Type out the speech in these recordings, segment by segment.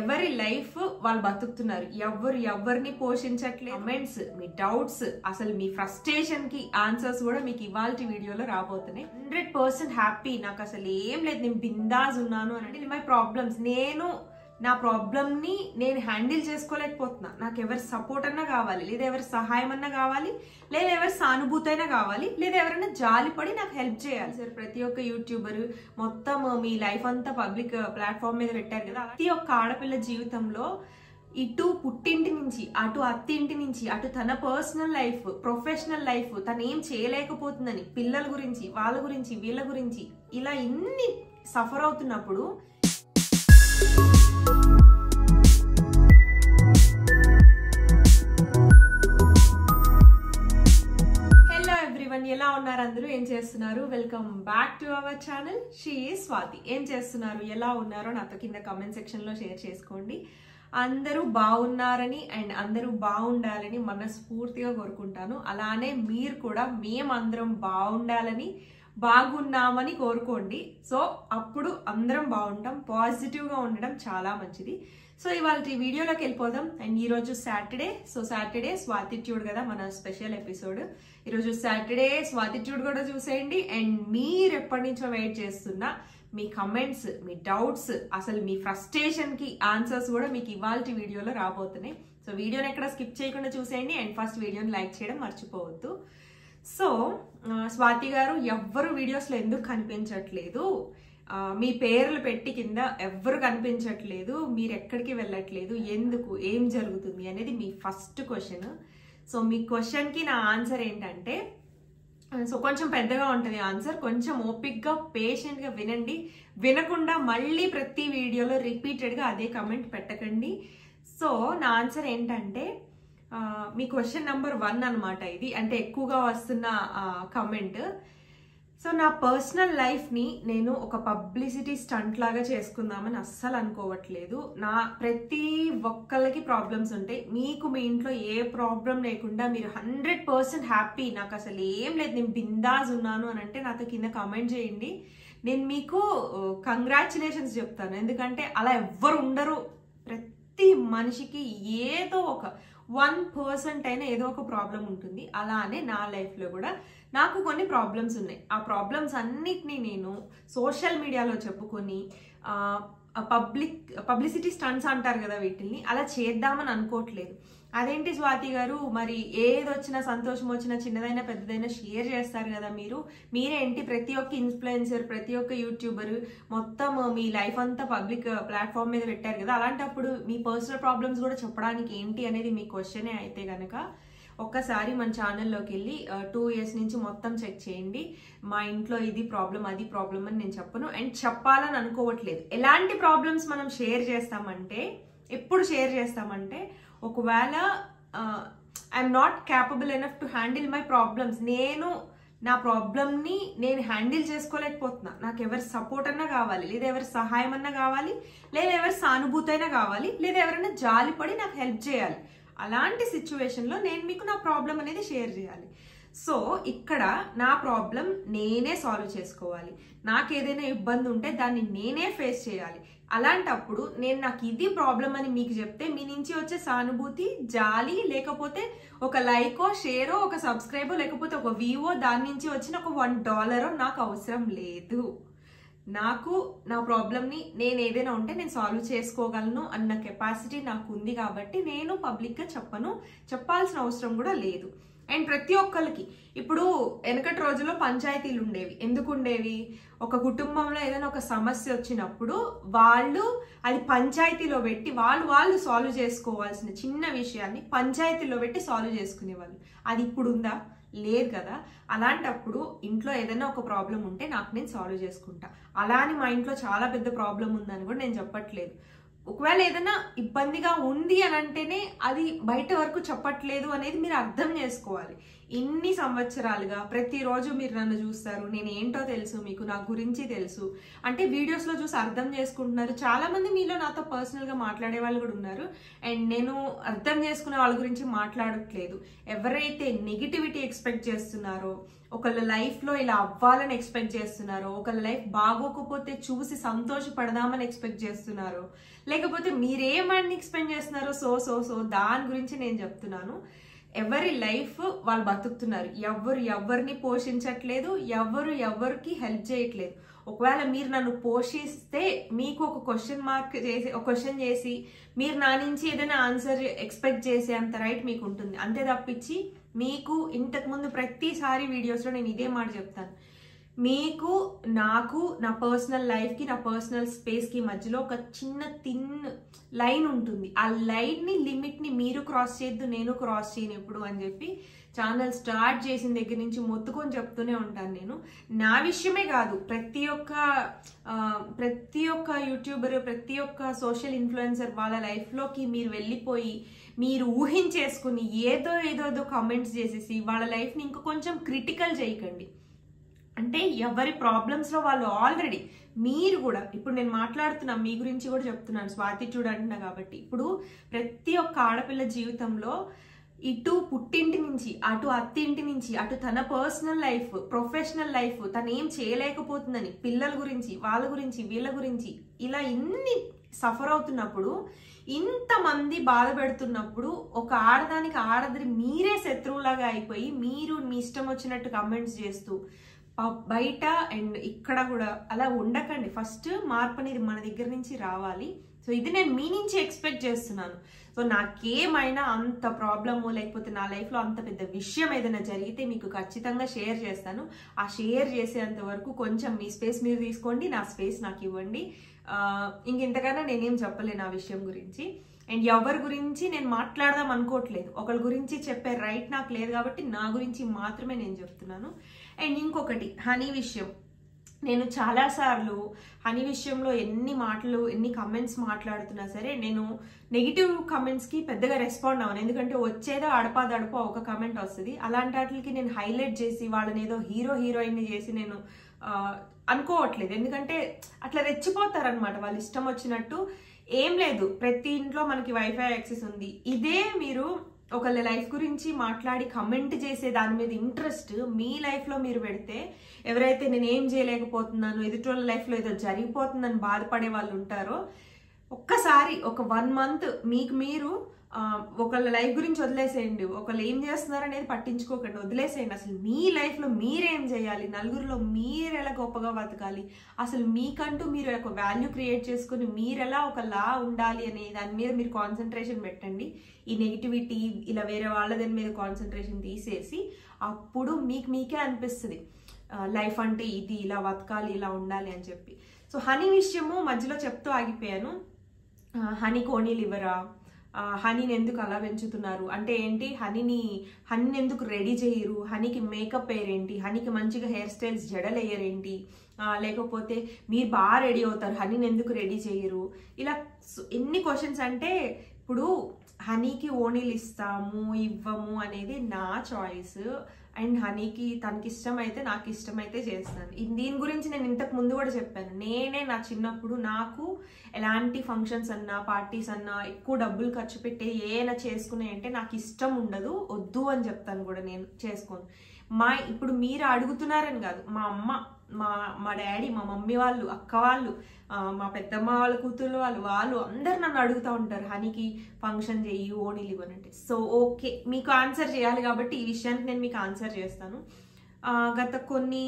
ఎవరి లైఫ్ వాళ్ళు బతుకుతున్నారు. ఎవరు ఎవరిని పోషించట్లేదు. కమెంట్స్ మీ డౌట్స్ అసలు మీ ఫ్రస్ట్రేషన్కి ఆన్సర్స్ కూడా మీకు ఇవాళ వీడియోలో రాబోతున్నాయి. హండ్రెడ్ పర్సెంట్ హ్యాపీ నాకు అసలు ఏం లేదు. నేను బిందాజ్ ఉన్నాను అని అంటే మై ప్రాబ్లమ్స్ నేను నా ప్రాబ్లమ్ని నేను హ్యాండిల్ చేసుకోలేకపోతున్నా. నాకు ఎవరి సపోర్ట్ అన్నా కావాలి లేదా ఎవరి సహాయం అన్నా కావాలి లేదా ఎవరి సానుభూతి అయినా కావాలి లేదా ఎవరైనా జాలిపడి నాకు హెల్ప్ చేయాలి. సార్ ప్రతి ఒక్క యూట్యూబర్ మొత్తం మీ లైఫ్ అంతా పబ్లిక్ ప్లాట్ఫామ్ మీద పెట్టారు కదా. ప్రతి ఒక్క ఆడపిల్ల జీవితంలో ఇటు పుట్టింటి నుంచి అటు అత్తింటి నుంచి అటు తన పర్సనల్ లైఫ్ ప్రొఫెషనల్ లైఫ్ తను ఏం చేయలేకపోతుందని పిల్లల గురించి వాళ్ళ గురించి వీళ్ళ గురించి ఇలా ఇన్ని సఫర్ అవుతున్నప్పుడు ఎలా ఉన్నారు అందరూ? ఏం చేస్తున్నారు? Welcome back to our channel she Swathi ఏం చేస్తున్నారు? ఎలా ఉన్నారో నాతో కింద కమెంట్ సెక్షన్లో షేర్ చేసుకోండి. అందరూ బాగున్నారని అండ్ అందరూ బాగుండాలని మనస్ఫూర్తిగా కోరుకుంటాను. అలానే మీరు కూడా మేమందరం బాగుండాలని బాగున్నామని కోరుకోండి. సో అప్పుడు అందరం బాగుంటాం. పాజిటివ్గా ఉండడం చాలా మంచిది. సో ఇవాళ ఈ వీడియోలోకి వెళ్ళిపోదాం. అండ్ ఈరోజు సాటర్డే. సో సాటర్డే స్వాతిట్యూడ్ కదా మన స్పెషల్ ఎపిసోడ్. ఈరోజు సాటర్డే స్వాతిట్యూడ్ కూడా చూసేయండి. అండ్ మీరు ఎప్పటి నుంచో వెయిట్ చేస్తున్నా మీ కమెంట్స్ మీ డౌట్స్ అసలు మీ ఫ్రస్ట్రేషన్కి ఆన్సర్స్ కూడా మీకు ఇవాళ వీడియోలో రాబోతున్నాయి. సో వీడియోని ఎక్కడ స్కిప్ చేయకుండా చూసేయండి. అండ్ ఫస్ట్ వీడియోని లైక్ చేయడం మర్చిపోవద్దు. సో స్వాతి గారు ఎవ్వరు వీడియోస్లో ఎందుకు కనిపించట్లేదు? మీ పేర్లు పెట్టి కింద ఎవ్వరు కనిపించట్లేదు మీరు ఎక్కడికి వెళ్ళట్లేదు ఎందుకు ఏం జరుగుతుంది అనేది మీ ఫస్ట్ క్వశ్చన్. సో మీ క్వశ్చన్కి నా ఆన్సర్ ఏంటంటే సో కొంచెం పెద్దగా ఉంటుంది ఆన్సర్ కొంచెం ఓపిక్గా పేషెంట్గా వినండి. వినకుండా మళ్ళీ ప్రతి వీడియోలో రిపీటెడ్గా అదే కమెంట్ పెట్టకండి. సో నా ఆన్సర్ ఏంటంటే మీ క్వశ్చన్ నెంబర్ వన్ అనమాట ఇది. అంటే ఎక్కువగా వస్తున్న కమెంట్ సో నా పర్సనల్ లైఫ్ని నేను ఒక పబ్లిసిటీ స్టంట్ లాగా చేసుకుందామని అస్సలు అనుకోవట్లేదు. నా ప్రతి ఒక్కళ్ళకి ప్రాబ్లమ్స్ ఉంటాయి. మీకు మీ ఇంట్లో ఏ ప్రాబ్లం లేకుండా మీరు హండ్రెడ్ పర్సెంట్ హ్యాపీ నాకు అసలు ఏం లేదు. నేను బిందాజ్ ఉన్నాను అని అంటే నాతో కింద కామెంట్ చేయండి. నేను మీకు కంగ్రాచులేషన్స్ చెప్తాను. ఎందుకంటే అలా ఎవ్వరు ఉండరు. ప్రతి మనిషికి ఏదో ఒక వన్ పర్సెంట్ అయినా ఏదో ఒక ప్రాబ్లం ఉంటుంది. అలానే నా లైఫ్లో కూడా నాకు కొన్ని ప్రాబ్లమ్స్ ఉన్నాయి. ఆ ప్రాబ్లమ్స్ అన్నిటినీ నేను సోషల్ మీడియాలో చెప్పుకొని పబ్లిక్ పబ్లిసిటీ స్టంట్స్ అంటారు కదా వీటిని అలా చేద్దామని అనుకోవట్లేదు. అదేంటి స్వాతి గారు మరి ఏది వచ్చినా సంతోషం వచ్చినా చిన్నదైనా పెద్దదైనా షేర్ చేస్తారు కదా మీరు? మీరేంటి ప్రతి ఒక్క ఇన్ఫ్లుయెన్సర్ ప్రతి ఒక్క యూట్యూబర్ మొత్తం మీ లైఫ్ అంతా పబ్లిక్ ప్లాట్ఫామ్ మీద పెట్టారు కదా? అలాంటప్పుడు మీ పర్సనల్ ప్రాబ్లమ్స్ కూడా చెప్పడానికి ఏంటి అనేది మీ క్వశ్చనే అయితే కనుక ఒక్కసారి మన ఛానల్లోకి వెళ్ళి టూ ఇయర్స్ నుంచి మొత్తం చెక్ చేయండి. మా ఇంట్లో ఇది ప్రాబ్లం అది ప్రాబ్లం అని నేను చెప్పను. అండ్ చెప్పాలని అనుకోవట్లేదు. ఎలాంటి ప్రాబ్లమ్స్ మనం షేర్ చేస్తామంటే ఎప్పుడు షేర్ చేస్తామంటే ఒకవేళ I'm not capable enough to handle my problems నేను నా ప్రాబ్లమ్ని నేను హ్యాండిల్ చేసుకోలేకపోతున్నా. నాకు ఎవరి సపోర్ట్ అన్నా కావాలి లేదా ఎవరి సహాయం అన్నా కావాలి లేదా ఎవరి సానుభూతి అయినా కావాలి లేదా ఎవరైనా జాలిపడి నాకు హెల్ప్ చేయాలి. అలాంటి సిచ్యువేషన్లో నేను మీకు నా ప్రాబ్లం అనేది షేర్ చేయాలి. సో ఇక్కడ నా ప్రాబ్లం నేనే సాల్వ్ చేసుకోవాలి. నాకు ఏదైనా ఇబ్బంది ఉంటే దాన్ని నేనే ఫేస్ చేయాలి. అలాంటప్పుడు నేను నాకు ఇది ప్రాబ్లం అని మీకు చెప్తే మీ నుంచి వచ్చే సానుభూతి జాలి లేకపోతే ఒక లైకో షేరో ఒక సబ్స్క్రైబో లేకపోతే ఒక వీవో దాని నుంచి వచ్చిన ఒక వన్ డాలరో నాకు అవసరం లేదు. నాకు నా ప్రాబ్లమ్ని నేను ఏదైనా ఉంటే నేను సాల్వ్ చేసుకోగలను అన్న కెపాసిటీ నాకు ఉంది కాబట్టి నేను పబ్లిక్గా చెప్పను. చెప్పాల్సిన అవసరం కూడా లేదు. అండ్ ప్రతి ఒక్కరికి ఇప్పుడు వెనకటి రోజుల్లో పంచాయతీలు ఉండేవి. ఎందుకు ఉండేవి? ఒక కుటుంబంలో ఏదైనా ఒక సమస్య వచ్చినప్పుడు వాళ్ళు అది పంచాయతీలో పెట్టి వాళ్ళు వాళ్ళు సాల్వ్ చేసుకోవాల్సిన చిన్న విషయాన్ని పంచాయతీలో పెట్టి సాల్వ్ చేసుకునేవాళ్ళు. అది ఇప్పుడు ఉందా? లేదు కదా? అలాంటప్పుడు ఇంట్లో ఏదైనా ఒక ప్రాబ్లం ఉంటే నాకు నేను సాల్వ్ చేసుకుంటా. అలా అని మా ఇంట్లో చాలా పెద్ద ప్రాబ్లం ఉందని కూడా నేను చెప్పట్లేదు. ఒకవేళ ఏదైనా ఇబ్బందిగా ఉంది అని అంటేనే అది బయట వరకు చెప్పట్లేదు అనేది మీరు అర్థం చేసుకోవాలి. ఇన్ని సంవత్సరాలుగా ప్రతిరోజు మీరు నన్ను చూస్తారు. నేను ఏంటో తెలుసు మీకు నా గురించి తెలుసు. అంటే వీడియోస్లో చూసి అర్థం చేసుకుంటున్నారు. చాలామంది మీలో నాతో పర్సనల్గా మాట్లాడే వాళ్ళు కూడా ఉన్నారు. అండ్ నేను అర్థం చేసుకునే వాళ్ళ గురించి మాట్లాడట్లేదు. ఎవరైతే నెగిటివిటీ ఎక్స్పెక్ట్ చేస్తున్నారో ఒకళ్ళ లైఫ్లో ఇలా అవ్వాలని ఎక్స్పెక్ట్ చేస్తున్నారో ఒకళ్ళ లైఫ్ బాగోకపోతే చూసి సంతోషపడదామని ఎక్స్పెక్ట్ చేస్తున్నారో లేకపోతే మీరేమని ఎక్స్పెక్ట్ చేస్తున్నారో సో సో సో దాని గురించి నేను చెప్తున్నాను. ఎవరి లైఫ్ వాళ్ళు బతుకుతున్నారు. ఎవరు ఎవరిని పోషించట్లేదు ఎవరు ఎవరికి హెల్ప్ చేయట్లేదు. ఒకవేళ మీరు నన్ను పోషిస్తే మీకు ఒక క్వశ్చన్ మార్క్ చేసి ఒక క్వశ్చన్ చేసి మీరు నా నుంచి ఏదైనా ఆన్సర్ ఎక్స్పెక్ట్ చేసే అంత రైట్ మీకు ఉంటుంది. అంతే తప్పించి మీకు ఇంతకుముందు ప్రతిసారి వీడియోస్లో నేను ఇదే మాట చెప్తాను. మీకు నాకు నా పర్సనల్ లైఫ్కి నా పర్సనల్ స్పేస్కి మధ్యలో ఒక చిన్న థిన్ లైన్ ఉంటుంది. ఆ లైన్ని లిమిట్ని మీరు క్రాస్ చేయొద్దు నేను క్రాస్ చేయను ఎప్పుడు అని చెప్పి ఛానల్ స్టార్ట్ చేసిన దగ్గర నుంచి మొత్తుకొని చెప్తూనే ఉంటాను నేను. నా విషయమే కాదు ప్రతి ఒక్క ప్రతి ఒక్క యూట్యూబర్ ప్రతి ఒక్క సోషల్ ఇన్ఫ్లుయెన్సర్ వాళ్ళ లైఫ్లోకి మీరు వెళ్ళిపోయి మీరు ఊహించేసుకుని ఏదో ఏదో ఏదో కామెంట్స్ చేసేసి వాళ్ళ లైఫ్ని ఇంకా కొంచెం క్రిటికల్ చేయకండి. అంటే ఎవరి ప్రాబ్లమ్స్లో వాళ్ళు ఆల్రెడీ మీరు కూడా ఇప్పుడు నేను మాట్లాడుతున్నా మీ గురించి కూడా చెప్తున్నాను స్వాతి చూడంటున్నా కాబట్టి. ఇప్పుడు ప్రతి ఒక్క ఆడపిల్ల జీవితంలో ఇటు పుట్టింటి నుంచి అటు అత్తింటి నుంచి అటు తన పర్సనల్ లైఫ్ ప్రొఫెషనల్ లైఫ్ తను ఏం చేయలేకపోతుందని పిల్లల గురించి వాళ్ళ గురించి వీళ్ళ గురించి ఇలా ఇన్ని సఫర్ అవుతున్నప్పుడు ఇంతమంది బాధ పెడుతున్నప్పుడు ఒక ఆడదానికి ఆడదని మీరే శత్రువులాగా అయిపోయి మీరు మీ ఇష్టం వచ్చినట్టు కమెంట్స్ చేస్తూ బయట అండ్ ఇక్కడ కూడా అలా ఉండకండి. ఫస్ట్ మార్పు అనేది మన దగ్గర నుంచి రావాలి. సో ఇది నేను మీ నుంచి ఎక్స్పెక్ట్ చేస్తున్నాను. సో నాకేమైనా అంత ప్రాబ్లము లేకపోతే నా లైఫ్లో అంత పెద్ద విషయం ఏదైనా జరిగితే మీకు ఖచ్చితంగా షేర్ చేస్తాను. ఆ షేర్ చేసేంత వరకు కొంచెం మీ స్పేస్ మీరు తీసుకోండి నా స్పేస్ నాకు ఇవ్వండి. ఇంకెంతకైనా ఇంక ఇంతకన్నా నేనేం చెప్పలేను ఆ విషయం గురించి. అండ్ ఎవరి గురించి నేను మాట్లాడదాం అనుకోవట్లేదు. ఒకరి గురించి చెప్పే రైట్ నాకు లేదు కాబట్టి నా గురించి మాత్రమే నేను చెప్తున్నాను. అండ్ ఇంకొకటి హనీ విషయం. నేను చాలాసార్లు హనీ విషయంలో ఎన్ని మాటలు ఎన్ని కమెంట్స్ మాట్లాడుతున్నా సరే నేను నెగిటివ్ కమెంట్స్కి పెద్దగా రెస్పాండ్ అవ్వను. ఎందుకంటే వచ్చేదో అడపాదడప ఒక కమెంట్ వస్తుంది. అలాంటి వాటికి నేను హైలైట్ చేసి వాళ్ళని ఏదో హీరో హీరోయిన్ చేసి నేను అనుకోవట్లేదు. ఎందుకంటే అట్లా రెచ్చిపోతారనమాట వాళ్ళు ఇష్టం వచ్చినట్టు ఏం లేదు. ప్రతి ఇంట్లో మనకి వైఫై యాక్సెస్ ఉంది. ఇదే మీరు ఒకళ్ళ లైఫ్ గురించి మాట్లాడి కమెంట్ చేసే దాని మీద ఇంట్రెస్ట్ మీ లైఫ్లో మీరు పెడితే ఎవరైతే నేను ఏం చేయలేకపోతున్నాను ఎదుటి లైఫ్లో ఏదో జరిగిపోతుందని బాధపడే వాళ్ళు ఉంటారో ఒక్కసారి ఒక వన్ మంత్ మీకు మీరు ఒకళ్ళ లైఫ్ గురించి వదిలేసేయండి. ఒకళ్ళు ఏం చేస్తున్నారు అనేది పట్టించుకోకండి. వదిలేసేయండి. అసలు మీ లైఫ్లో మీరేం చేయాలి? నలుగురిలో మీరు ఎలా గొప్పగా బతకాలి? అసలు మీకంటూ మీరు ఒక వాల్యూ క్రియేట్ చేసుకుని మీరు ఎలా ఒకలా ఉండాలి అనే దాని మీద మీరు కాన్సన్ట్రేషన్ పెట్టండి. ఈ నెగిటివిటీ ఇలా వేరే వాళ్ళ దాని మీద కాన్సన్ట్రేషన్ తీసేసి అప్పుడు మీకు మీకే అనిపిస్తుంది. లైఫ్ అంటే ఇది ఇలా బతకాలి ఇలా ఉండాలి అని చెప్పి. సో హనీ విషయము మధ్యలో చెప్తూ ఆగిపోయాను. హనీ కోణీలు ఇవ్వరా హనీని ఎందుకు అలా పెంచుతున్నారు? అంటే ఏంటి? హనీని హనీని ఎందుకు రెడీ చేయరు? హనీకి మేకప్ వేయరేంటి హనీకి మంచిగా హెయిర్ స్టైల్స్ జడలేయరేంటి లేకపోతే మీరు బాగా రెడీ అవుతారు హనీని ఎందుకు రెడీ చేయరు? ఇలా ఎన్ని క్వశ్చన్స్ అంటే ఇప్పుడు హనీకి ఓణీలు ఇస్తాము ఇవ్వము అనేది నా చాయిస్. అండ్ హనీకి తనకి ఇష్టమైతే నాకు ఇష్టమైతే చేస్తాను. దీని గురించి నేను ఇంతకు ముందు కూడా చెప్పాను. నేనే నా చిన్నప్పుడు నాకు ఎలాంటి ఫంక్షన్స్ అన్నా పార్టీస్ అన్నా ఎక్కువ డబ్బులు ఖర్చు పెట్టి ఏమైనా చేసుకునే అంటే నాకు ఇష్టం ఉండదు వద్దు అని చెప్తాను కూడా నేను చేసుకోను. మా ఇప్పుడు మీరు అడుగుతున్నారని కాదు మా అమ్మ మా మా డాడీ మా మమ్మీ వాళ్ళు అక్క వాళ్ళు మా పెద్దమ్మ వాళ్ళ కూతుళ్ళు వాళ్ళు వాళ్ళు అందరు నన్ను అడుగుతూ ఉంటారు హనీకి ఫంక్షన్ చెయ్యి ఓణీలు ఇవ్వనంటే సో ఓకే మీకు ఆన్సర్ చేయాలి కాబట్టి ఈ విషయానికి నేను మీకు ఆన్సర్ చేస్తాను. గత కొన్ని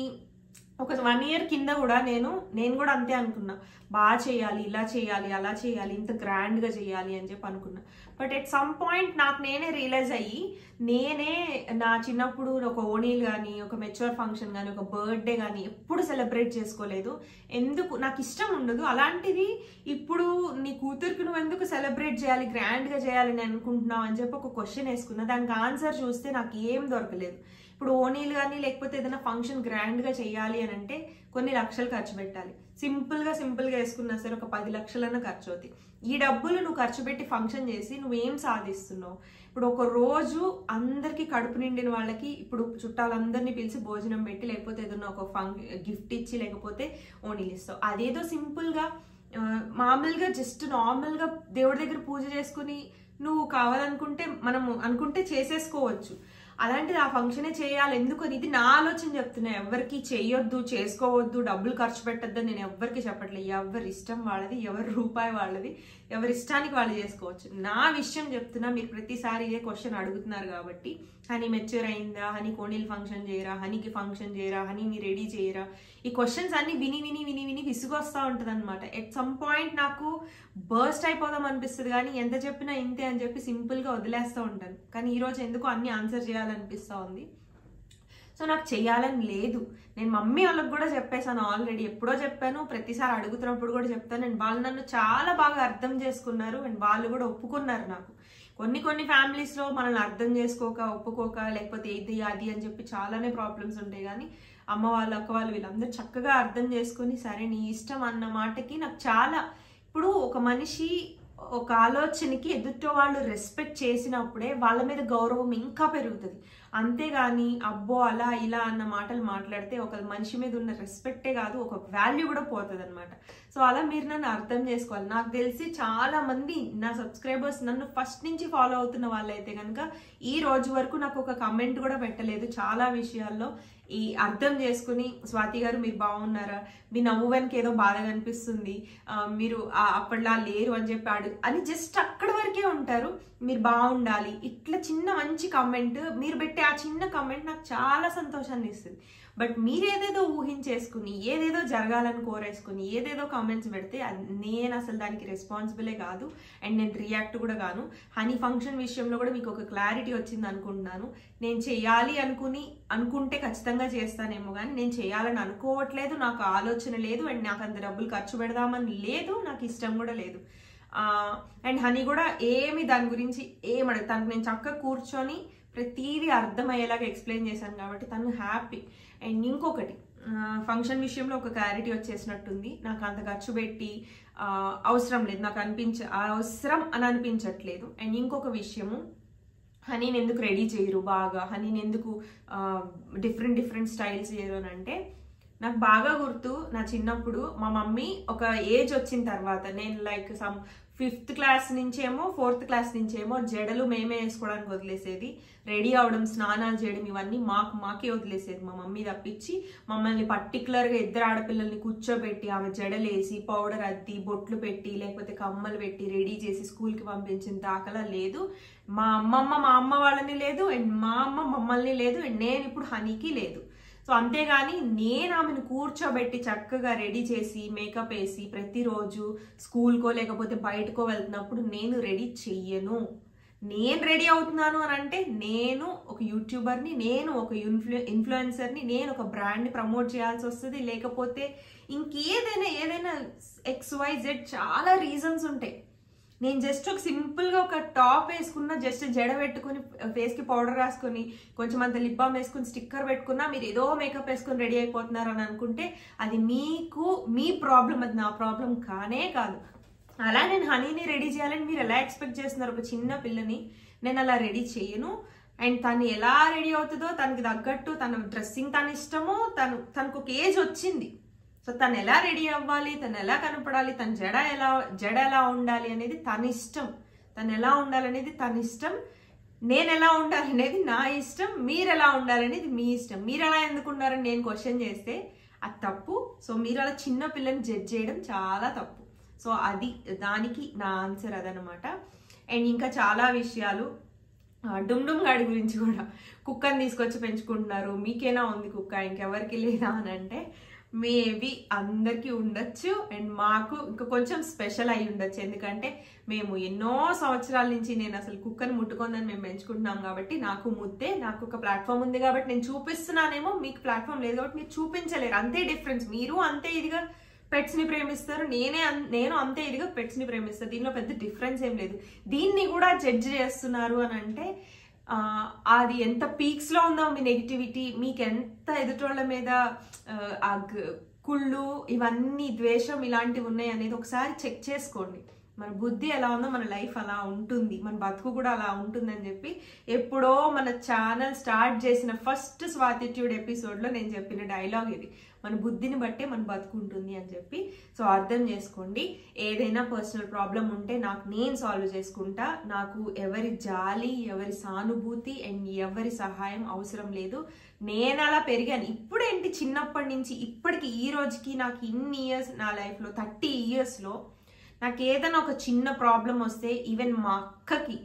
ఒక వన్ ఇయర్ కింద కూడా నేను నేను కూడా అంతే అనుకున్నా. బాగా చేయాలి ఇలా చేయాలి అలా చేయాలి ఇంత గ్రాండ్గా చేయాలి అని చెప్పి అనుకున్నా. బట్ ఎట్ సమ్ పాయింట్ నాకు నేనే రియలైజ్ అయ్యి నేనే నా చిన్నప్పుడు ఒక ఓణీలు కానీ ఒక మెచ్యూర్ ఫంక్షన్ కానీ ఒక బర్త్డే కానీ ఎప్పుడు సెలబ్రేట్ చేసుకోలేదు. ఎందుకు? నాకు ఇష్టం ఉండదు. అలాంటిది ఇప్పుడు నీ కూతురికి నువ్వు ఎందుకు సెలబ్రేట్ చేయాలి గ్రాండ్గా చేయాలని అనుకుంటున్నావు అని చెప్పి ఒక క్వశ్చన్ వేసుకున్నా. దానికి ఆన్సర్ చూస్తే నాకు ఏం దొరకలేదు. ఇప్పుడు ఓనీలు కానీ లేకపోతే ఏదైనా ఫంక్షన్ గ్రాండ్గా చేయాలి అని అంటే కొన్ని లక్షలు ఖర్చు పెట్టాలి. సింపుల్గా సింపుల్గా వేసుకున్నా సరే ఒక పది లక్షలన్నా ఖర్చు అవుతాయి. ఈ డబ్బులు నువ్వు ఖర్చు పెట్టి ఫంక్షన్ చేసి నువ్వేం సాధిస్తున్నావు? ఇప్పుడు ఒక రోజు అందరికీ కడుపు నిండిన వాళ్ళకి ఇప్పుడు చుట్టాలందరినీ పిలిచి భోజనం పెట్టి లేకపోతే ఏదైనా ఒక ఫంక్ గిఫ్ట్ ఇచ్చి లేకపోతే ఓనీలు ఇస్తావు. అదేదో సింపుల్గా మామూలుగా జస్ట్ నార్మల్గా దేవుడి దగ్గర పూజ చేసుకుని నువ్వు కావాలనుకుంటే మనము అనుకుంటే చేసేసుకోవచ్చు. అలాంటిది ఆ ఫంక్షనే చేయాలి. ఎందుకని ఇది నా ఆలోచన చెప్తున్నా. ఎవరికి చేయొద్దు చేసుకోవద్దు డబ్బులు ఖర్చు పెట్టద్దు నేను ఎవరికి చెప్పట్లేదు ఎవరి ఇష్టం వాళ్ళది ఎవరి రూపాయి వాళ్ళది ఎవరి ఇష్టానికి వాళ్ళు చేసుకోవచ్చు. నా విషయం చెప్తున్నా మీరు ప్రతిసారి ఇదే క్వశ్చన్ అడుగుతున్నారు కాబట్టి హనీ మెచ్యూర్ అయిందా? హనీ కోణీలు ఫంక్షన్ చేయరా? హనీకి ఫంక్షన్ చేయరా? హనీని రెడీ చేయరా? ఈ క్వశ్చన్స్ అన్ని విని విని విని విని విసుగొస్తూ ఉంటుంది అనమాట ఎట్ సమ్ పాయింట్ నాకు బర్స్ట్ అయిపోదాం అనిపిస్తుంది కానీ ఎంత చెప్పినా ఇంతే అని చెప్పి సింపుల్గా వదిలేస్తూ ఉంటాను. కానీ ఈరోజు ఎందుకు అన్ని ఆన్సర్ చేయాలనిపిస్తూ ఉంది. సో నాకు చేయాలని లేదు. నేను మమ్మీ వాళ్ళకి కూడా చెప్పేశాను ఆల్రెడీ ఎప్పుడో చెప్పాను. ప్రతిసారి అడుగుతున్నప్పుడు కూడా చెప్తాను. అండ్ వాళ్ళు నన్ను చాలా బాగా అర్థం చేసుకున్నారు. అండ్ వాళ్ళు కూడా ఒప్పుకున్నారు నాకు. కొన్ని కొన్ని ఫ్యామిలీస్లో మనల్ని అర్థం చేసుకోక ఒప్పుకోక లేకపోతే ఇది అది అని చెప్పి చాలానే ప్రాబ్లమ్స్ ఉంటాయి. కానీ అమ్మ వాళ్ళు అక్క వాళ్ళు వీళ్ళందరూ చక్కగా అర్థం చేసుకొని సరే నీ ఇష్టం అన్న మాటకి నాకు చాలా ఇప్పుడు ఒక మనిషి ఒక ఆలోచనకి ఎదుటో వాళ్ళు రెస్పెక్ట్ చేసినప్పుడే వాళ్ళ మీద గౌరవం ఇంకా పెరుగుతుంది. అంతేగాని అబ్బో అలా ఇలా అన్న మాటలు మాట్లాడితే ఒక మనిషి మీద ఉన్న రెస్పెక్టే కాదు ఒక వాల్యూ కూడా పోతుంది అనమాట సో అలా మీరు నన్ను అర్థం చేసుకోవాలి. నాకు తెలిసి చాలా మంది నా సబ్స్క్రైబర్స్ నన్ను ఫస్ట్ నుంచి ఫాలో అవుతున్న వాళ్ళైతే కనుక ఈ రోజు వరకు నాకు ఒక కమెంట్ కూడా పెట్టలేదు చాలా విషయాల్లో. ఈ అర్థం చేసుకుని స్వాతి గారు మీరు బాగున్నారా? మీ నవ్వు వెనక ఏదో బాధ కనిపిస్తుంది. మీరు ఆ- అప్పట్లా లేరు అని చెప్పి అని జస్ట్ అక్కడ వరకే ఉంటారు. మీరు బాగుండాలి. ఇట్లా చిన్న మంచి కమెంట్ మీరు పెట్టే ఆ చిన్న కమెంట్ నాకు చాలా సంతోషాన్ని ఇస్తుంది. బట్ మీరు ఏదేదో ఊహించేసుకుని ఏదేదో జరగాలని కోరేసుకుని ఏదేదో కామెంట్స్ పెడితే నేను అసలు దానికి రెస్పాన్సిబులే కాదు. అండ్ నేను రియాక్ట్ కూడా కాను. హనీ ఫంక్షన్ విషయంలో కూడా మీకు ఒక క్లారిటీ వచ్చింది అనుకుంటున్నాను. నేను చేయాలి అనుకుని అనుకుంటే ఖచ్చితంగా చేస్తానేమో కానీ నేను చేయాలని అనుకోవట్లేదు. నాకు ఆలోచన లేదు. అండ్ నాకు అంత డబ్బులు ఖర్చు పెడదామని లేదు. నాకు ఇష్టం కూడా లేదు. అండ్ హనీ కూడా ఏమి దాని గురించి ఏమడ తనకు నేను చక్కగా కూర్చొని ప్రతిదీ అర్థమయ్యేలాగా ఎక్స్ప్లెయిన్ చేశాను కాబట్టి తను హ్యాపీ అండ్ ఇంకొకటి ఫంక్షన్ విషయంలో ఒక క్లారిటీ వచ్చేసినట్టుంది. నాకు అంత ఖర్చు పెట్టి అవసరం లేదు. నాకు అనిపించ అవసరం అని అనిపించట్లేదు. అండ్ ఇంకొక విషయము హనీని ఎందుకు రెడీ చేయరు బాగా? హనీని ఎందుకు డిఫరెంట్ డిఫరెంట్ స్టైల్స్ చేయరు అని అంటే నాకు బాగా గుర్తు నా చిన్నప్పుడు మా మమ్మీ ఒక ఏజ్ వచ్చిన తర్వాత నేను లైక్ సమ్ ఫిఫ్త్ క్లాస్ నుంచేమో ఫోర్త్ క్లాస్ నుంచేమో జడలు మేమే వేసుకోవడానికి వదిలేసేది. రెడీ అవడం స్నానాలు చేయడం ఇవన్నీ మాకు మాకే వదిలేసేది. మా మమ్మీ తప్పించి మమ్మల్ని పర్టికులర్గా ఇద్దరు ఆడపిల్లల్ని కూర్చోబెట్టి ఆమె జడలేసి పౌడర్ అద్ది బొట్లు పెట్టి లేకపోతే కమ్మలు పెట్టి రెడీ చేసి స్కూల్కి పంపించిన దాఖలా లేదు. మా అమ్మమ్మ మా అమ్మ వాళ్ళని లేదు అండ్ మా అమ్మ మమ్మల్ని లేదు అండ్ నేను ఇప్పుడు హనీకి లేదు. సో అంతేగాని నేను ఆమెను కూర్చోబెట్టి చక్కగా రెడీ చేసి మేకప్ వేసి ప్రతిరోజు స్కూల్కో లేకపోతే బయటకో వెళ్తున్నప్పుడు నేను రెడీ చెయ్యను. నేను రెడీ అవుతున్నాను అని అంటే నేను ఒక యూట్యూబర్ని నేను ఒక ఇన్ఫ్లు ఇన్ఫ్లుయెన్సర్ని నేను ఒక బ్రాండ్ని ప్రమోట్ చేయాల్సి వస్తుంది. లేకపోతే ఇంకేదైనా ఏదైనా ఎక్స్ వై జెడ్ చాలా రీజన్స్ ఉంటాయి. నేను జస్ట్ ఒక సింపుల్గా ఒక టాప్ వేసుకున్న జస్ట్ జడ పెట్టుకుని ఫేస్కి పౌడర్ రాసుకొని కొంచెం అంత లిప్ బామ్ వేసుకుని స్టిక్కర్ పెట్టుకున్నా మీరు ఏదో మేకప్ వేసుకొని రెడీ అయిపోతున్నారు అని అనుకుంటే అది మీకు మీ ప్రాబ్లం అది నా ప్రాబ్లం కానే కాదు. అలా నేను హనీని రెడీ చేయాలని మీరు ఎలా ఎక్స్పెక్ట్ చేస్తున్నారు? ఒక చిన్న పిల్లని నేను అలా రెడీ చేయను. అండ్ తను ఎలా రెడీ అవుతుందో తనకి తగ్గట్టు తన డ్రెస్సింగ్ తన ఇష్టము తను తనకు ఒక ఏజ్ వచ్చింది. సో తను ఎలా రెడీ అవ్వాలి తను ఎలా కనపడాలి తన జడ ఎలా జడ ఎలా ఉండాలి అనేది తన ఇష్టం. తను ఎలా ఉండాలనేది తన ఇష్టం. నేను ఎలా ఉండాలనేది నా ఇష్టం. మీరు ఎలా ఉండాలనేది మీ ఇష్టం. మీరు ఎలా ఎందుకు ఉండాలని నేను క్వశ్చన్ చేస్తే అది తప్పు. సో మీరు అలా చిన్న పిల్లని జడ్జ్ చేయడం చాలా తప్పు. సో అది దానికి నా ఆన్సర్ అదనమాట అండ్ ఇంకా చాలా విషయాలు. డుమ్డుమ్ గాడి గురించి కూడా కుక్కని తీసుకొచ్చి పెంచుకుంటున్నారు. మీకేనా ఉంది కుక్క? ఇంకెవరికి లేదా అని అంటే మేబీ అందరికీ ఉండొచ్చు అండ్ మాకు ఇంకా కొంచెం స్పెషల్ అయి ఉండొచ్చు. ఎందుకంటే మేము ఎన్నో సంవత్సరాల నుంచి నేను అసలు కుక్కని ముట్టుకుందని మేము పెంచుకుంటున్నాం కాబట్టి నాకు ముద్దే నాకు ఒక ప్లాట్ఫామ్ ఉంది కాబట్టి నేను చూపిస్తున్నానేమో మీకు ప్లాట్ఫామ్ లేదు కాబట్టి మీరు చూపించలేరు. అంతే డిఫరెన్స్ మీరు అంతే ఇదిగా పెట్స్ని ప్రేమిస్తారు నేనే నేను అంతే ఇదిగా పెట్స్ని ప్రేమిస్తాను దీనిలో పెద్ద డిఫరెన్స్ ఏం లేదు. దీన్ని కూడా జడ్జ్ చేస్తున్నారు అని అంటే అది ఎంత పీక్స్లో ఉందో మీ నెగిటివిటీ మీకు ఎంత ఎదుటోళ్ళ మీద ఆ, కుళ్ళు ఇవన్నీ ద్వేషం ఇలాంటివి ఉన్నాయి అనేది ఒకసారి చెక్ చేసుకోండి. మన బుద్ధి ఎలా ఉందో మన లైఫ్ అలా ఉంటుంది. మన బతుకు కూడా అలా ఉంటుందని చెప్పి ఎప్పుడో మన ఛానల్ స్టార్ట్ చేసిన ఫస్ట్ స్వాతిట్యూడ్ ఎపిసోడ్లో నేను చెప్పిన డైలాగ్ ఇది. మన బుద్ధిని బట్టే మన బతుకుంటుంది అని చెప్పి. సో అర్థం చేసుకోండి. ఏదైనా పర్సనల్ ప్రాబ్లం ఉంటే నాకు నేను సాల్వ్ చేసుకుంటా. నాకు ఎవరి జాలి ఎవరి సానుభూతి అండ్ ఎవరి సహాయం అవసరం లేదు. నేను అలా పెరిగాను. ఇప్పుడేంటి చిన్నప్పటి నుంచి ఇప్పటికి ఈ రోజుకి నాకు ఇన్ని ఇయర్స్ నా లైఫ్లో థర్టీ ఇయర్స్లో నాకు ఏదైనా ఒక చిన్న ప్రాబ్లం వస్తే ఈవెన్ మా అక్కకి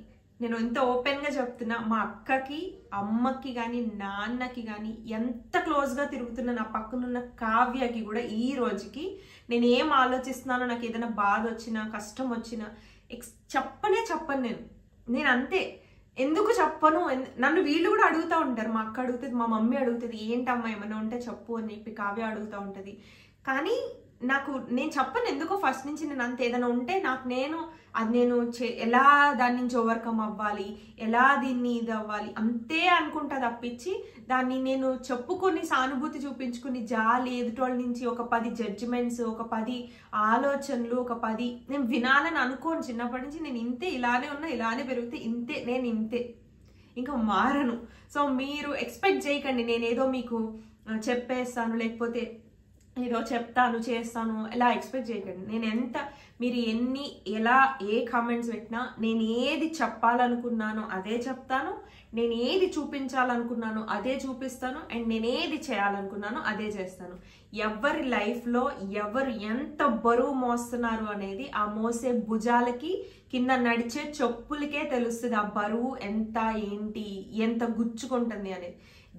నేను ఎంత ఓపెన్గా చెప్తున్నా మా అక్కకి అమ్మకి కానీ నాన్నకి కానీ ఎంత క్లోజ్గా తిరుగుతున్న నా పక్కనున్న కావ్యకి కూడా ఈ రోజుకి నేను ఏం ఆలోచిస్తున్నానో నాకు ఏదైనా బాధ వచ్చినా కష్టం వచ్చినా ఎక్స్ చెప్పనే చెప్పను నేను. నేను అంతే. ఎందుకు చెప్పను? ఎందు- నన్ను వీళ్ళు కూడా అడుగుతూ ఉంటారు. మా అక్క అడుగుతుంది మా మమ్మీ అడుగుతుంది ఏంటమ్మా ఏమైనా ఉంటే చెప్పు అని చెప్పి కావ్య అడుగుతూ ఉంటుంది. కానీ నాకు నేను చెప్పను ఎందుకో ఫస్ట్ నుంచి నేను అంత ఏదైనా ఉంటే నాకు నేను అది నేను చే- ఎలా దాని నుంచి ఓవర్కమ్ అవ్వాలి ఎలా దీన్ని ఇది అవ్వాలి అంతే అనుకుంటా తప్పించి దాన్ని నేను చెప్పుకొని సానుభూతి చూపించుకుని జాలి ఎదుటోళ్ళ నుంచి ఒక పది జడ్జిమెంట్స్ ఒక పది ఆలోచనలు ఒక పది నేను వినాలని అనుకోను చిన్నప్పటి నుంచి. నేను ఇంతే ఇలానే ఉన్నా ఇలానే పెరిగితే ఇంతే నేను ఇంతే. ఇంకా మారను. సో మీరు ఎక్స్పెక్ట్ చేయకండి నేనేదో మీకు చెప్పేస్తాను. లేకపోతే ఏదో చెప్తాను చేస్తాను ఎలా ఎక్స్పెక్ట్ చేయకండి. నేను ఎంత మీరు ఎన్ని ఎలా ఏ కామెంట్స్ పెట్టినా నేను ఏది చెప్పాలనుకున్నానో అదే చెప్తాను నేను ఏది చూపించాలనుకున్నానో అదే చూపిస్తాను అండ్ నేను ఏది చేయాలనుకున్నానో అదే చేస్తాను. ఎవరి లైఫ్లో ఎవరు ఎంత బరువు మోస్తున్నారు అనేది ఆ మోసే భుజాలకి కింద నడిచే చెప్పులకే తెలుస్తుంది ఆ బరువు ఎంత ఏంటి ఎంత గుచ్చుకుంటుంది అనేది.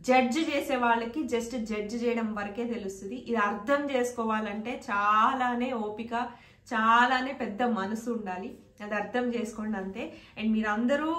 జడ్జ్ చేసే వాళ్ళకి జస్ట్ జడ్జ్ చేయడం వరకే తెలుస్తుంది. ఇది అర్థం చేసుకోవాలంటే చాలానే ఓపిక చాలానే పెద్ద మనసు ఉండాలి. అది అర్థం చేసుకోండి అంతే. అండ్ మీరందరూ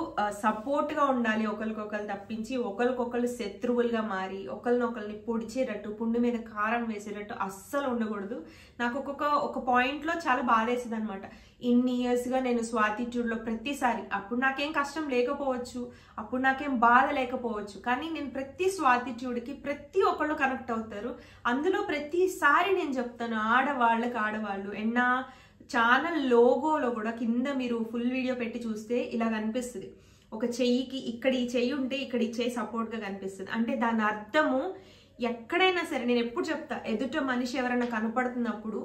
సపోర్ట్గా ఉండాలి ఒకరికొకరు తప్పించి ఒకరికొకరు శత్రువులుగా మారి ఒకరినొకరిని పొడిచేటట్టు పుండు మీద కారం వేసేటట్టు అస్సలు ఉండకూడదు. నాకు ఒక్కొక్క ఒక పాయింట్లో చాలా బాధేసింది అనమాట ఇన్ని ఇయర్స్గా నేను స్వాతిట్యూడ్లో ప్రతిసారి అప్పుడు నాకేం కష్టం లేకపోవచ్చు అప్పుడు నాకేం బాధ లేకపోవచ్చు కానీ నేను ప్రతి స్వాతిట్యూడ్కి ప్రతి ఒక్కళ్ళు కనెక్ట్ అవుతారు. అందులో ప్రతిసారి నేను చెప్తాను ఆడవాళ్ళకి ఆడవాళ్ళు ఎన్నా ఛానల్ లోగోలో కూడా కింద మీరు ఫుల్ వీడియో పెట్టి చూస్తే ఇలా కనిపిస్తుంది. ఒక చెయ్యికి ఇక్కడ ఈ చెయ్యి ఉంటే ఇక్కడ ఈ చెయ్యి సపోర్ట్గా కనిపిస్తుంది. అంటే దాని అర్థము ఎక్కడైనా సరే నేను ఎప్పుడు చెప్తా ఎదుట మనిషి ఎవరైనా కనపడుతున్నప్పుడు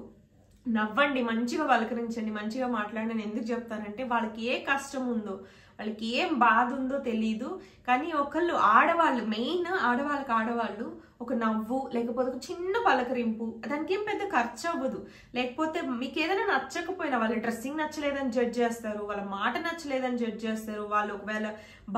నవ్వండి మంచిగా పలకరించండి మంచిగా మాట్లాడండి. నేను ఎందుకు చెప్తానంటే వాళ్ళకి ఏ కష్టం ఉందో వాళ్ళకి ఏం బాధ ఉందో తెలియదు కానీ ఒకళ్ళు ఆడవాళ్ళు మెయిన్ ఆడవాళ్ళకి ఆడవాళ్ళు ఒక నవ్వు లేకపోతే ఒక చిన్న పలకరింపు దానికి ఏం పెద్ద ఖర్చు అవ్వదు. లేకపోతే మీకు ఏదైనా నచ్చకపోయినా వాళ్ళ డ్రెస్సింగ్ నచ్చలేదని జడ్జ్ చేస్తారు వాళ్ళ మాట నచ్చలేదని జడ్జ్ చేస్తారు వాళ్ళు ఒకవేళ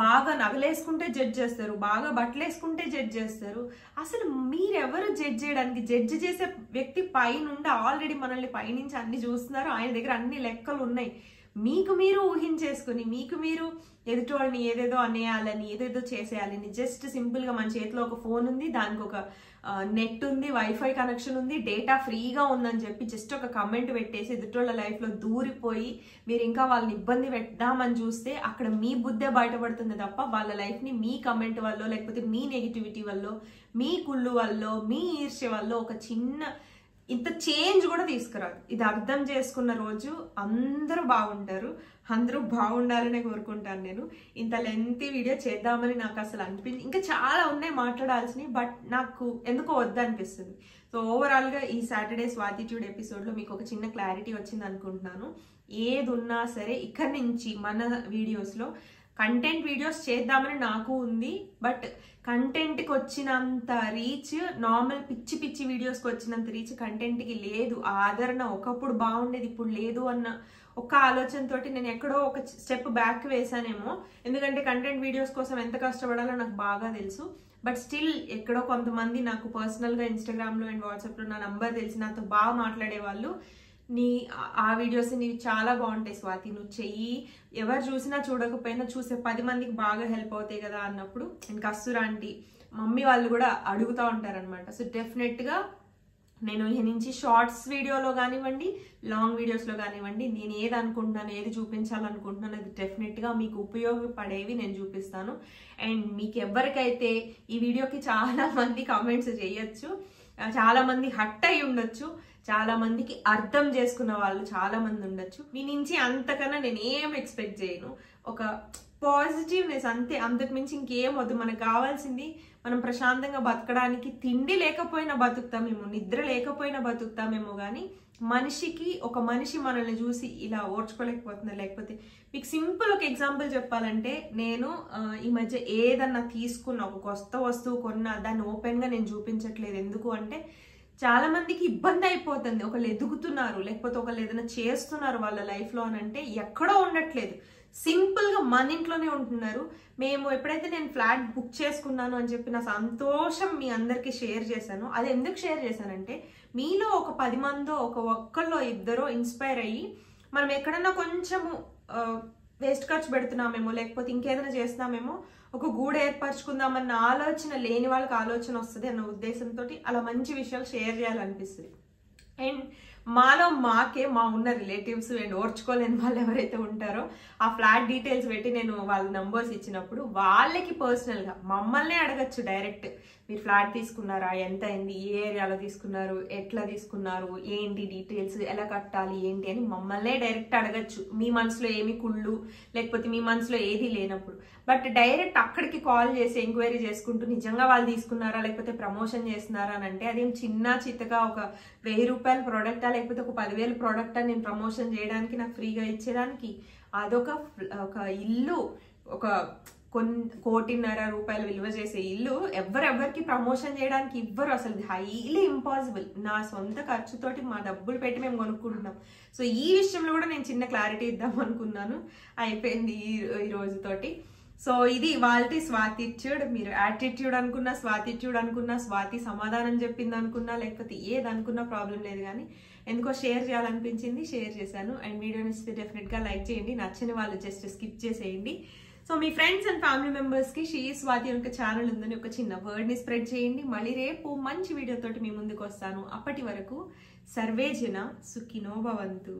బాగా నగలేసుకుంటే జడ్జ్ చేస్తారు బాగా బట్టలు వేసుకుంటే జడ్జ్ చేస్తారు. అసలు మీరెవరు జడ్జ్ చేయడానికి? జడ్జ్ చేసే వ్యక్తి పైనుండి ఆల్రెడీ మనల్ని పైనుంచి అన్ని చూస్తున్నారు ఆయన దగ్గర అన్ని లెక్కలు ఉన్నాయి మీకు మీరు ఊహించేసుకుని మీకు మీరు ఎదుటోళ్ళని ఏదేదో అనేయాలని ఏదేదో చేసేయాలని జస్ట్ సింపుల్గా మన చేతిలో ఒక ఫోన్ ఉంది దానికి ఒక నెట్ ఉంది వైఫై కనెక్షన్ ఉంది డేటా ఫ్రీగా ఉందని చెప్పి జస్ట్ ఒక కమెంట్ పెట్టేసి ఎదుటోళ్ళ లైఫ్లో దూరిపోయి మీరు ఇంకా వాళ్ళని ఇబ్బంది పెడదామని చూస్తే అక్కడ మీ బుద్ధే బయటపడుతుంది తప్ప వాళ్ళ లైఫ్ని మీ కమెంట్ వల్ల లేకపోతే మీ నెగిటివిటీ వల్ల మీ కుళ్ళు వల్ల మీ ఈర్ష్య వల్ల ఒక చిన్న ఇంత చేంజ్ కూడా తీసుకురాదు. ఇది అర్థం చేసుకున్న రోజు అందరూ బాగుంటారు. అందరూ బాగుండాలనే కోరుకుంటాను నేను. ఇంత లెంతీ వీడియో చేద్దామని నాకు అసలు అనిపించింది ఇంకా చాలా ఉన్నాయి మాట్లాడాల్సినవి బట్ నాకు ఎందుకో వద్దనిపిస్తుంది సో ఓవరాల్గా ఈ సాటర్డే స్వాతిట్యూడ్ ఎపిసోడ్లో మీకు ఒక చిన్న క్లారిటీ వచ్చింది అనుకుంటున్నాను. ఏది ఉన్నా సరే ఇక్కడి నుంచి మన వీడియోస్లో కంటెంట్ వీడియోస్ చేద్దామని నాకు ఉంది బట్ కంటెంట్కి వచ్చినంత రీచ్ నార్మల్ పిచ్చి పిచ్చి వీడియోస్కి వచ్చినంత రీచ్ కంటెంట్కి లేదు. ఆ ఆదరణ ఒకప్పుడు బాగుండేది ఇప్పుడు లేదు అన్న ఒక ఆలోచనతోటి నేను ఎక్కడో ఒక స్టెప్ బ్యాక్ వేసానేమో ఎందుకంటే కంటెంట్ వీడియోస్ కోసం ఎంత కష్టపడాలో నాకు బాగా తెలుసు. బట్ స్టిల్ ఎక్కడో కొంతమంది నాకు పర్సనల్గా ఇన్స్టాగ్రామ్లో అండ్ వాట్సాప్లో నా నంబర్ తెలిసి నాతో బాగా మాట్లాడే వాళ్ళు నీ ఆ- వీడియోస్ నీవి చాలా బాగుంటాయి స్వాతి. నువ్వు చెయ్యి. ఎవరు చూసినా చూడకపోయినా చూసే పది మందికి బాగా హెల్ప్ అవుతాయి కదా అన్నప్పుడు. అండ్ కస్తూరా ఆంటీ మమ్మీ వాళ్ళు కూడా అడుగుతూ ఉంటారనమాట సో డెఫినెట్గా నేను ఈ నుంచి షార్ట్స్ వీడియోలో కానివ్వండి లాంగ్ వీడియోస్లో కానివ్వండి నేను ఏది అనుకుంటున్నాను ఏది చూపించాలనుకుంటున్నాను అది డెఫినెట్గా మీకు ఉపయోగపడేవి నేను చూపిస్తాను. అండ్ మీకు ఎవరికైతే ఈ వీడియోకి చాలామంది కామెంట్స్ చేయొచ్చు చాలామంది హట్ అయి ఉండొచ్చు చాలా మందికి అర్థం చేసుకున్న వాళ్ళు చాలా మంది ఉండొచ్చు. మీ నుంచి అంతకన్నా నేను ఏం ఎక్స్పెక్ట్ చేయను. ఒక పాజిటివ్నెస్ అంతే. అంతకు మించి ఇంకేం వద్దు. మనకు కావాల్సింది మనం ప్రశాంతంగా బతకడానికి తిండి లేకపోయినా బతుకుతామేమో నిద్ర లేకపోయినా బతుకుతామేమో కానీ మనిషికి ఒక మనిషి మనల్ని చూసి ఇలా ఓర్చుకోలేకపోతుందా? లేకపోతే మీకు సింపుల్ ఒక ఎగ్జాంపుల్ చెప్పాలంటే నేను ఈ మధ్య ఏదన్నా తీసుకున్న ఒక కొత్త వస్తువు కొన్నా దాన్ని ఓపెన్గా నేను చూపించట్లేదు. ఎందుకు అంటే చాలా మందికి ఇబ్బంది అయిపోతుంది. ఒకళ్ళు ఎదుగుతున్నారు లేకపోతే ఒకళ్ళు ఏదైనా చేస్తున్నారు వాళ్ళ లైఫ్లో అని అంటే ఎక్కడో ఉండట్లేదు. సింపుల్గా మన ఇంట్లోనే ఉంటున్నారు. మేము ఎప్పుడైతే నేను ఫ్లాట్ బుక్ చేసుకున్నాను అని చెప్పి నా సంతోషం మీ అందరికీ షేర్ చేశాను. అది ఎందుకు షేర్ చేశానంటే మీలో ఒక పది మందో ఒక ఒక్కళ్ళో ఇద్దరో ఇన్స్పైర్ అయ్యి మనం ఎక్కడన్నా కొంచెము వేస్ట్ ఖర్చు పెడుతున్నామేమో లేకపోతే ఇంకేదైనా చేస్తున్నామేమో ఒక గూడు ఏర్పరచుకుందామన్న ఆలోచన లేని వాళ్ళకి ఆలోచన వస్తుంది అన్న ఉద్దేశంతో అలా మంచి విషయాలు షేర్ చేయాలనిపిస్తుంది. అండ్ మాలో మాకే మా ఉన్న రిలేటివ్స్ అండ్ ఓర్చుకోలేని వాళ్ళు ఎవరైతే ఉంటారో ఆ ఫ్లాట్ డీటెయిల్స్ పెట్టి నేను వాళ్ళ నంబర్స్ ఇచ్చినప్పుడు వాళ్ళకి పర్సనల్గా మమ్మల్ని అడగచ్చు డైరెక్ట్ మీరు ఫ్లాట్ తీసుకున్నారా? ఎంత అయింది? ఏ ఏరియాలో తీసుకున్నారు? ఎట్లా తీసుకున్నారు? ఏంటి డీటెయిల్స్ ఎలా కట్టాలి? ఏంటి అని మమ్మల్నే డైరెక్ట్ అడగచ్చు. మీ మనసులో ఏమి కుళ్ళు లేకపోతే మీ మనసులో ఏది లేనప్పుడు. బట్ డైరెక్ట్ అక్కడికి కాల్ చేసి ఎంక్వైరీ చేసుకుంటూ నిజంగా వాళ్ళు తీసుకున్నారా? లేకపోతే ప్రమోషన్ చేస్తున్నారా అని అంటే అదేం చిన్న చిత్తగా ఒక వెయ్యి రూపాయల ప్రోడక్ట్ లేకపోతే ఒక పదివేల ప్రోడక్ట్ నేను ప్రమోషన్ చేయడానికి నాకు ఫ్రీగా ఇచ్చేదానికి అదొక ఒక ఇల్లు ఒక కొన్ని కోటిన్నర రూపాయలు విలువ చేసే ఇల్లు ఎవరెవరికి ప్రమోషన్ చేయడానికి ఇవ్వరు అసలు. హైలీ ఇంపాసిబుల్ నా సొంత ఖర్చుతోటి మా డబ్బులు పెట్టి మేము కొనుక్కుంటున్నాం. సో ఈ విషయంలో కూడా నేను చిన్న క్లారిటీ ఇద్దాం అనుకున్నాను. అయిపోయింది ఈ ఈ రోజుతోటి. సో ఇది వాళ్ళ స్వాతిట్యూడ్ మీరు యాటిట్యూడ్ అనుకున్నా స్వాతిట్యూడ్ అనుకున్నా స్వాతి సమాధానం చెప్పింది అనుకున్నా లేకపోతే ఏది అనుకున్నా ప్రాబ్లం లేదు కానీ ఎందుకో షేర్ చేయాలనిపించింది షేర్ చేశాను. అండ్ వీడియో నచ్చితే డెఫినెట్గా లైక్ చేయండి. నచ్చని వాళ్ళు జస్ట్ స్కిప్ చేసేయండి. సో మీ ఫ్రెండ్స్ అండ్ ఫ్యామిలీ మెంబర్స్కి షీ స్వాతి యొక్క ఛానల్ ఉందని ఒక చిన్న వర్డ్ని స్ప్రెడ్ చేయండి. మళ్ళీ రేపు మంచి వీడియోతోటి మీ ముందుకు వస్తాను. అప్పటి వరకు సర్వేజన సుఖినోభవంతు